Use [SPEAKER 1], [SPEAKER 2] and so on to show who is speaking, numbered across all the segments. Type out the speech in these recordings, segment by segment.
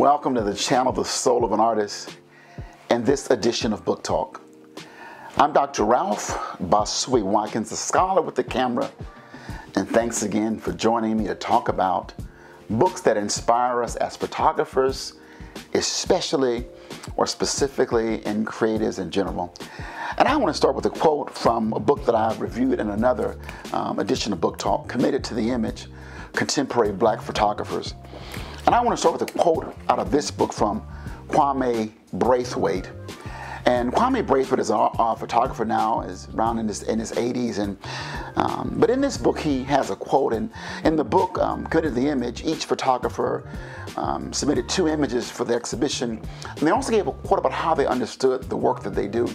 [SPEAKER 1] Welcome to the channel, The Soul of an Artist, and this edition of Book Talk. I'm Dr. Ralph Basui Watkins, the scholar with the camera, and thanks again for joining me to talk about books that inspire us as photographers, especially or specifically in creatives in general. And I want to start with a quote from a book that I have reviewed in another um, edition of Book Talk, Committed to the Image, Contemporary Black Photographers. And I want to start with a quote out of this book from Kwame Brathwaite. And Kwame Brathwaite is a, a, photographer now, is around in his, in his 80s. And um, but in this book, he has a quote. And in the book, um, to the Image, each photographer um, submitted two images for the exhibition. And they also gave a quote about how they understood the work that they do.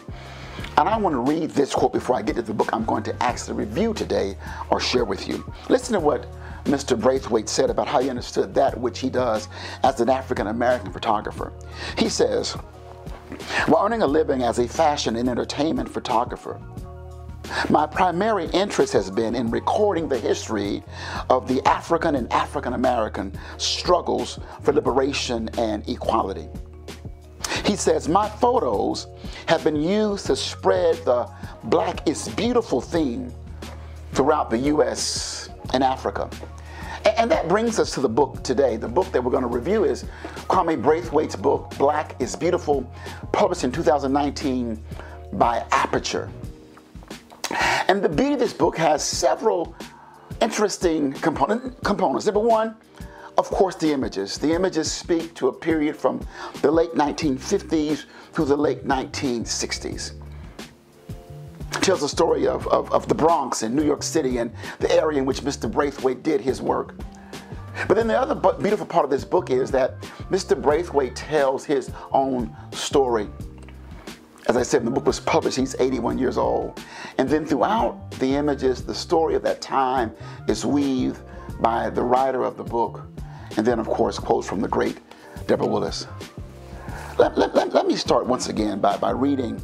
[SPEAKER 1] And I want to read this quote before I get to the book I'm going to actually review today or share with you. Listen to what Mr. Brathwaite said about how he understood that which he does as an African American photographer. He says, while earning a living as a fashion and entertainment photographer, my primary interest has been in recording the history of the African and African American struggles for liberation and equality. He says, My photos have been used to spread the Black is Beautiful theme throughout the U.S. and Africa. And that brings us to the book today. The book that we're going to review is Kwame Brathwaite's book, Black is Beautiful, published in 2019 by Aperture. And the beauty of this book has several interesting component, components. Number one, of course, the images. The images speak to a period from the late 1950s through the late 1960s. Tells the story of, of, of, the Bronx and New York City and the area in which Mr. Brathwaite did his work. But then the other beautiful part of this book is that Mr. Brathwaite tells his own story. As I said, when the book was published, he's 81 years old. And then throughout the images, the story of that time is weaved by the writer of the book. And then, of course, quotes from the great Deborah Willis. Let, let, let, let me start once again by, by reading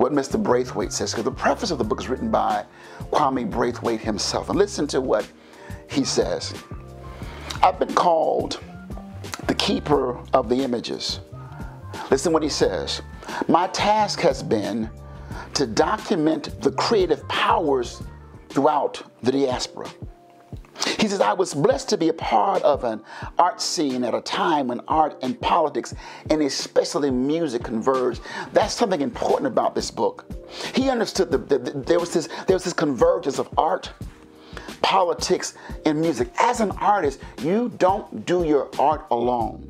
[SPEAKER 1] what Mr. Brathwaite says, because the preface of the book is written by Kwame Brathwaite himself. And listen to what he says. I've been called the keeper of the images. Listen what he says. My task has been to document the creative powers throughout the diaspora. He says, I was blessed to be a part of an art scene at a time when art and politics, and especially music, converged. That's something important about this book. He understood that the, there, was this, there was this convergence of art, politics, and music. As an artist, you don't do your art alone.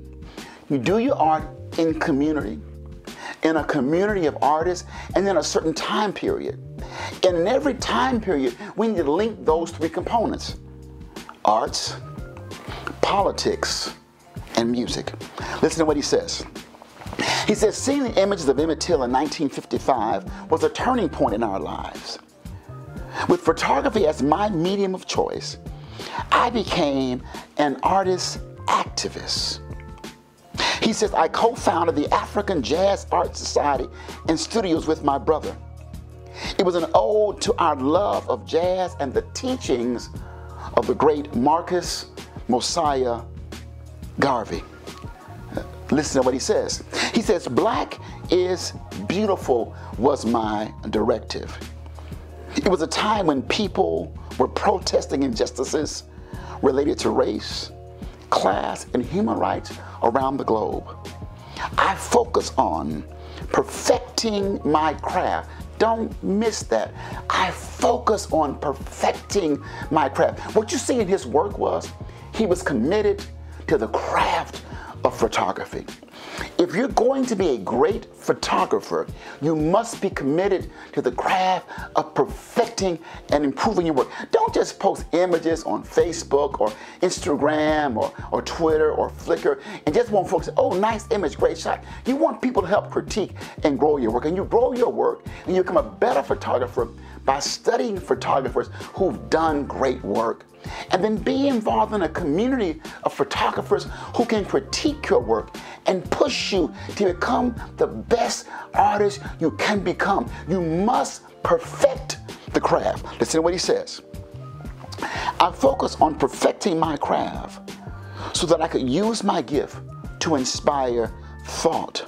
[SPEAKER 1] You do your art in community, in a community of artists, and in a certain time period. And in every time period, we need to link those three components arts, politics, and music. Listen to what he says. He says, seeing the images of Emmett Till in 1955 was a turning point in our lives. With photography as my medium of choice, I became an artist activist. He says, I co founded the African Jazz Art Society and studios with my brother. It was an ode to our love of jazz and the teachings of the great Marcus Mosiah Garvey. Listen to what he says. He says, Black is beautiful was my directive. It was a time when people were protesting injustices related to race, class, and human rights around the globe. I focus on perfecting my craft don't miss that. I focus on perfecting my craft. What you see in his work was he was committed to the craft of photography. If you're going to be a great photographer, you must be committed to the craft of perfecting and improving your work. Don't just post images on Facebook or Instagram or, or Twitter or Flickr and just want folks oh, nice image, great shot. You want people to help critique and grow your work. And you grow your work and you become a better photographer by studying photographers who've done great work and then be involved in a community of photographers who can critique your work and push you to become the best artist you can become. You must perfect the craft. Listen to what he says. I focus on perfecting my craft so that I could use my gift to inspire thought,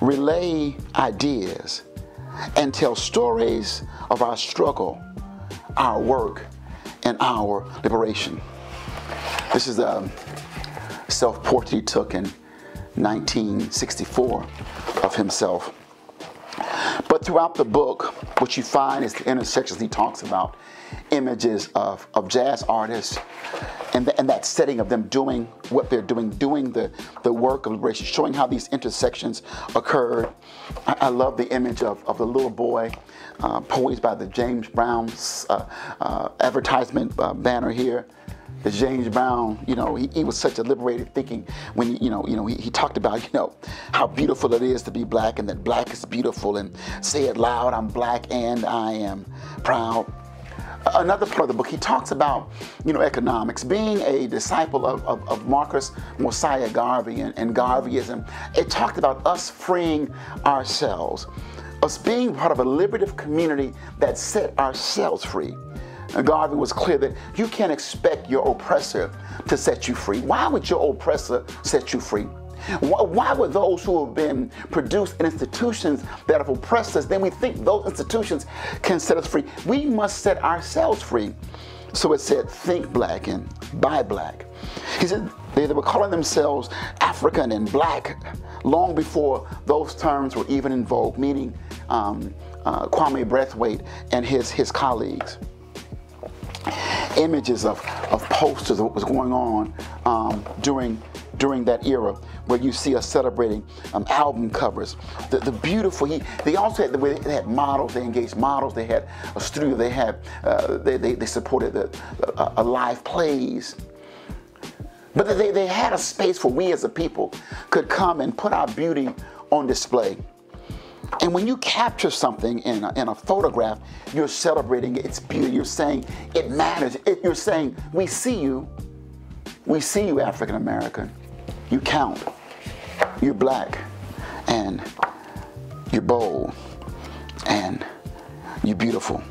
[SPEAKER 1] relay ideas, and tell stories of our struggle, our work, and our liberation. This is um, a self portrait he took in 1964 of himself. But throughout the book, what you find is the intersections he talks about images of, of jazz artists and, the, and that setting of them doing what they're doing, doing the, the work of liberation, showing how these intersections occurred. I, I love the image of, of the little boy uh, poised by the James Brown uh, uh, advertisement uh, banner here that James Brown, you know, he, he, was such a liberated thinking when, you know, you know, he, he talked about, you know, how beautiful it is to be black and that black is beautiful and say it loud, I'm black and I am proud. Another part of the book, he talks about, you know, economics. Being a disciple of, of, of Marcus Mosiah Garvey and, and Garveyism, it talked about us freeing ourselves, us being part of a liberative community that set ourselves free. Garvey was clear that you can't expect your oppressor to set you free. Why would your oppressor set you free? Why would those who have been produced in institutions that have oppressed us, then we think those institutions can set us free? We must set ourselves free. So it said, think black and buy black. He said they, they were calling themselves African and black long before those terms were even in vogue, meaning um, uh, Kwame Brathwaite and his, his colleagues images of, of posters of what was going on um, during during that era where you see us celebrating um, album covers. The, the beautiful, he, they also had the way they had models, they engaged models, they had a studio, they had, uh, they, they, they, supported the, uh, live plays. But they, they had a space where we as a people could come and put our beauty on display. And when you capture something in a, in a photograph, you're celebrating its beauty. You're saying it matters. It, you're saying, we see you. We see you, African American. You count. You're black. And you're bold. And you're beautiful.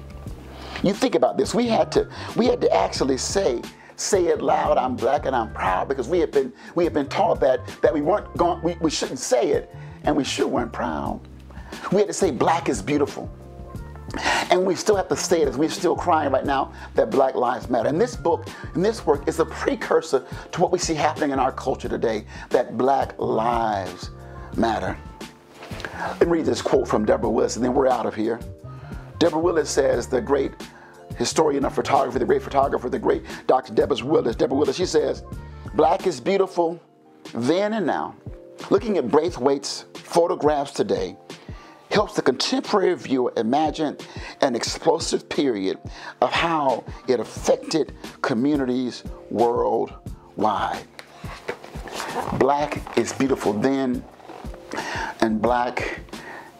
[SPEAKER 1] You think about this. We had to, we had to actually say, say it loud, I'm black and I'm proud, because we have been we have been taught that that we weren't going we, we shouldn't say it and we sure weren't proud. We had to say black is beautiful. And we still have to say it as we're still crying right now that Black Lives Matter. And this book and this work is a precursor to what we see happening in our culture today that Black Lives Matter. Let me read this quote from Deborah Willis, and then we're out of here. Deborah Willis says, the great historian of photography, the great photographer, the great Dr. Deborah Willis, Deborah Willis, she says, Black is beautiful then and now. Looking at Brathwaite's photographs today, helps the contemporary viewer imagine an explosive period of how it affected communities worldwide. Black is beautiful then, and black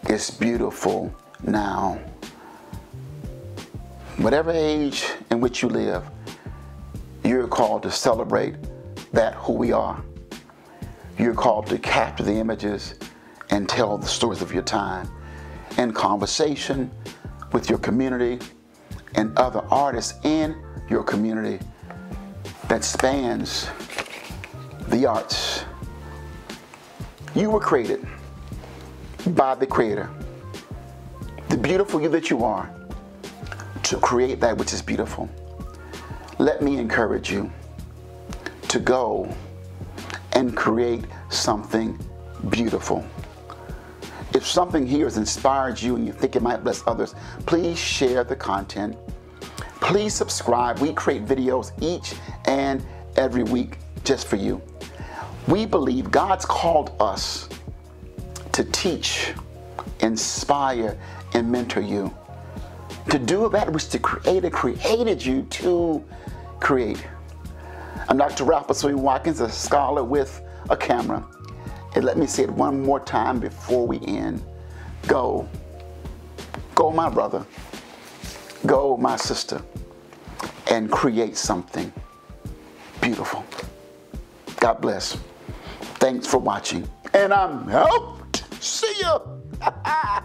[SPEAKER 1] is beautiful now. Whatever age in which you live, you're called to celebrate that who we are. You're called to capture the images and tell the stories of your time in conversation with your community and other artists in your community that spans the arts. You were created by the Creator, the beautiful you that you are, to create that which is beautiful. Let me encourage you to go and create something beautiful. If something here has inspired you and you think it might bless others, please share the content. Please subscribe. We create videos each and every week just for you. We believe God's called us to teach, inspire, and mentor you. To do that which the Creator created you to create. I'm Dr. Ralph Basui Watkins, a scholar with a camera. And let me say it one more time before we end. Go. Go, my brother. Go, my sister. And create something beautiful. God bless. Thanks for watching. And I'm out. See ya.